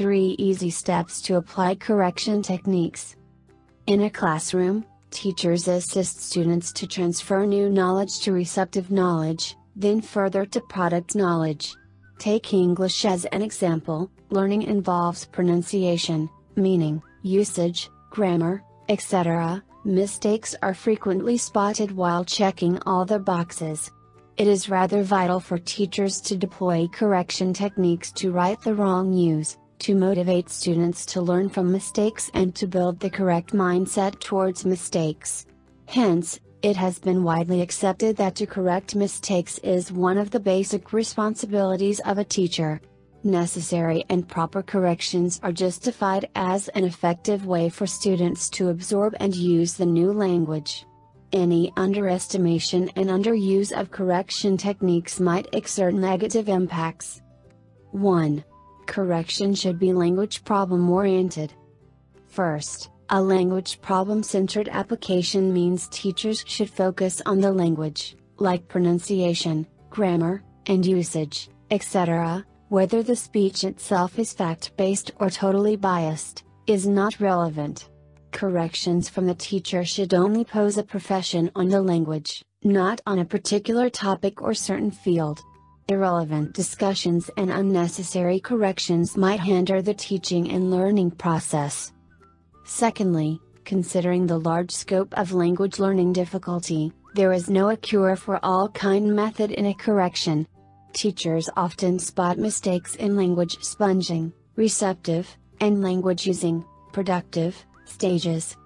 3 easy steps to apply correction techniques. In a classroom, teachers assist students to transfer new knowledge to receptive knowledge, then further to product knowledge. Take English as an example, learning involves pronunciation, meaning, usage, grammar, etc. Mistakes are frequently spotted while checking all the boxes. It is rather vital for teachers to deploy correction techniques to right the wrong use, to motivate students to learn from mistakes and to build the correct mindset towards mistakes. Hence, it has been widely accepted that to correct mistakes is one of the basic responsibilities of a teacher. Necessary and proper corrections are justified as an effective way for students to absorb and use the new language. Any underestimation and underuse of correction techniques might exert negative impacts. 1. Correction should be language problem oriented. First, a language problem centered application means teachers should focus on the language, like pronunciation, grammar, and usage, etc., whether the speech itself is fact based or totally biased, is not relevant. Corrections from the teacher should only pose a profession on the language, not on a particular topic or certain field. Irrelevant discussions and unnecessary corrections might hinder the teaching and learning process. Secondly, considering the large scope of language learning difficulty, there is no a cure for all kind method in a correction. Teachers often spot mistakes in language sponging, receptive, and language using, productive, stages.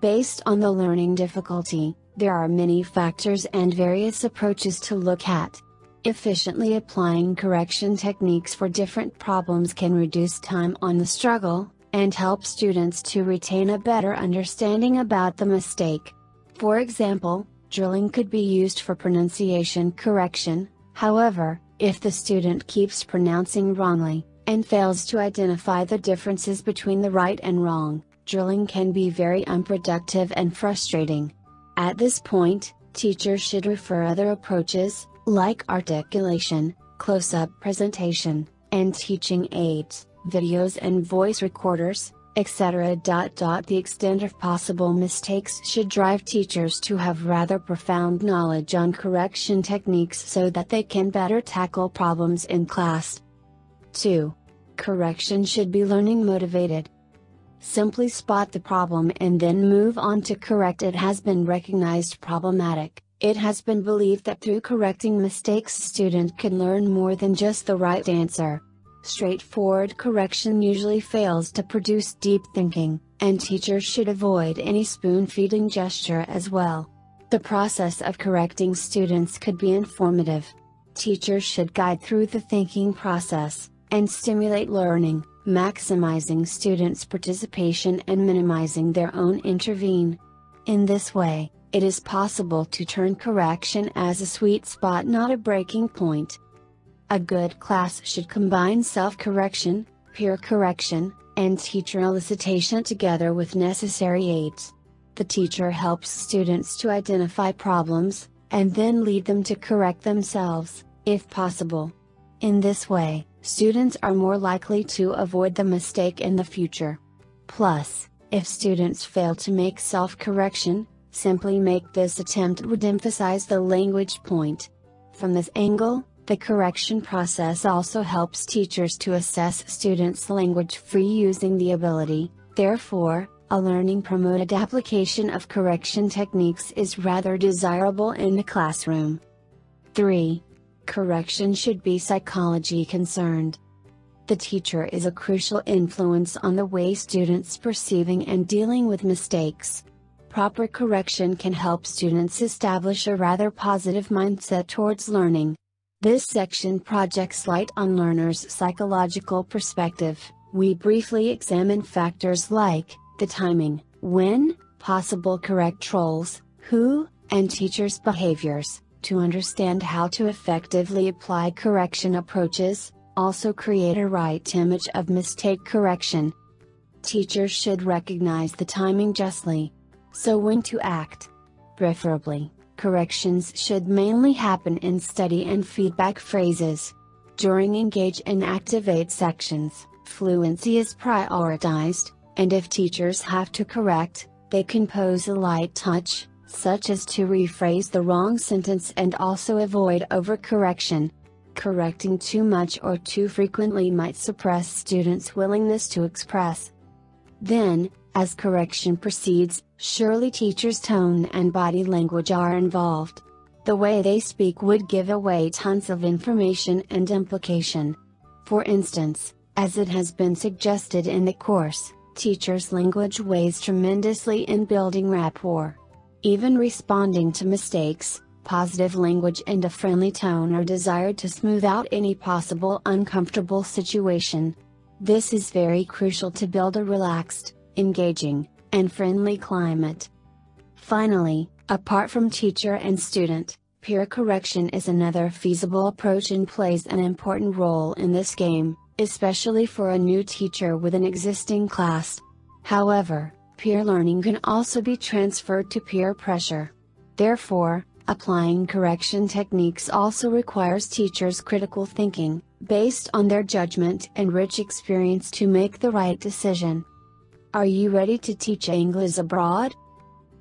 Based on the learning difficulty, there are many factors and various approaches to look at. Efficiently applying correction techniques for different problems can reduce time on the struggle, and help students to retain a better understanding about the mistake. For example, drilling could be used for pronunciation correction, however, if the student keeps pronouncing wrongly, and fails to identify the differences between the right and wrong, drilling can be very unproductive and frustrating. At this point, teachers should refer other approaches, like articulation, close-up presentation, and teaching aids videos and voice recorders, etc. The extent of possible mistakes should drive teachers to have rather profound knowledge on correction techniques so that they can better tackle problems in class. 2. Correction should be learning motivated. Simply spot the problem and then move on to correct it has been recognized problematic. It has been believed that through correcting mistakes student can learn more than just the right answer. Straightforward correction usually fails to produce deep thinking, and teachers should avoid any spoon feeding gesture as well. The process of correcting students could be informative. Teachers should guide through the thinking process, and stimulate learning, maximizing students' participation and minimizing their own intervene. In this way, it is possible to turn correction as a sweet spot not a breaking point. A good class should combine self-correction, peer correction, and teacher elicitation together with necessary aids. The teacher helps students to identify problems, and then lead them to correct themselves, if possible. In this way, students are more likely to avoid the mistake in the future. Plus, if students fail to make self-correction, simply make this attempt would emphasize the language point. From this angle, the correction process also helps teachers to assess students' language free using the ability, therefore, a learning promoted application of correction techniques is rather desirable in the classroom. 3. Correction should be psychology concerned. The teacher is a crucial influence on the way students perceiving and dealing with mistakes. Proper correction can help students establish a rather positive mindset towards learning. This section projects light on learners' psychological perspective. We briefly examine factors like the timing, when, possible correct trolls, who, and teachers' behaviors, to understand how to effectively apply correction approaches, also create a right image of mistake correction. Teachers should recognize the timing justly. So when to act. Preferably, Corrections should mainly happen in study and feedback phrases. During engage and activate sections, Fluency is prioritized, and if teachers have to correct, they can pose a light touch, such as to rephrase the wrong sentence and also avoid overcorrection. Correcting too much or too frequently might suppress students' willingness to express. Then, as correction proceeds, surely teachers' tone and body language are involved. The way they speak would give away tons of information and implication. For instance, as it has been suggested in the course, teachers' language weighs tremendously in building rapport. Even responding to mistakes, positive language and a friendly tone are desired to smooth out any possible uncomfortable situation. This is very crucial to build a relaxed, engaging, and friendly climate. Finally, apart from teacher and student, peer correction is another feasible approach and plays an important role in this game especially for a new teacher with an existing class. However, peer learning can also be transferred to peer pressure. Therefore, applying correction techniques also requires teachers' critical thinking, based on their judgment and rich experience to make the right decision. Are you ready to teach English abroad?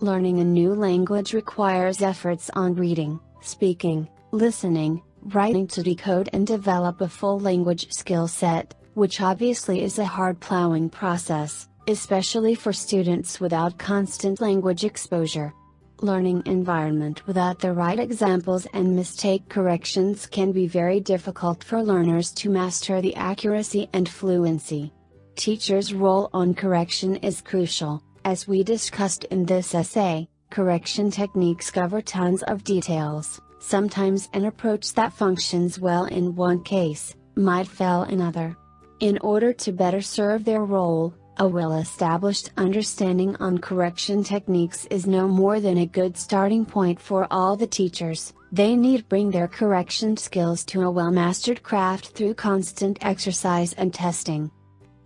Learning a new language requires efforts on reading, speaking, listening, writing to decode and develop a full language skill set, which obviously is a hard plowing process, especially for students without constant language exposure. Learning environment without the right examples and mistake corrections can be very difficult for learners to master the accuracy and fluency. Teachers' role on correction is crucial, as we discussed in this essay, correction techniques cover tons of details sometimes an approach that functions well in one case, might fail in other. In order to better serve their role, a well-established understanding on correction techniques is no more than a good starting point for all the teachers. They need bring their correction skills to a well-mastered craft through constant exercise and testing.